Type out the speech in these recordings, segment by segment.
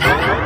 Thank you.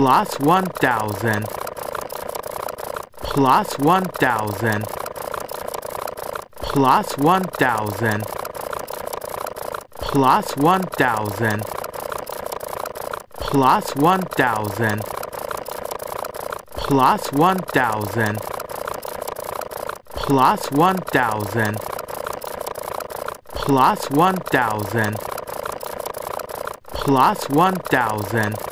Plus one thousand. Plus one thousand. Plus one thousand. Plus one thousand. Plus one thousand. Plus one thousand. Plus one thousand. Plus one thousand. Plus one thousand